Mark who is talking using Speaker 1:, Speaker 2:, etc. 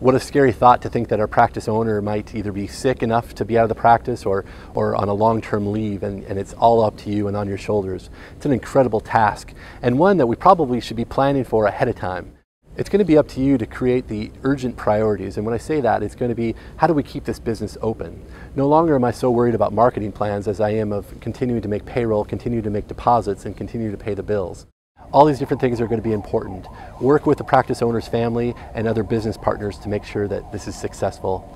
Speaker 1: What a scary thought to think that our practice owner might either be sick enough to be out of the practice or, or on a long-term leave and, and it's all up to you and on your shoulders. It's an incredible task and one that we probably should be planning for ahead of time. It's going to be up to you to create the urgent priorities. And when I say that, it's going to be how do we keep this business open? No longer am I so worried about marketing plans as I am of continuing to make payroll, continue to make deposits, and continue to pay the bills. All these different things are going to be important. Work with the practice owner's family and other business partners to make sure that this is successful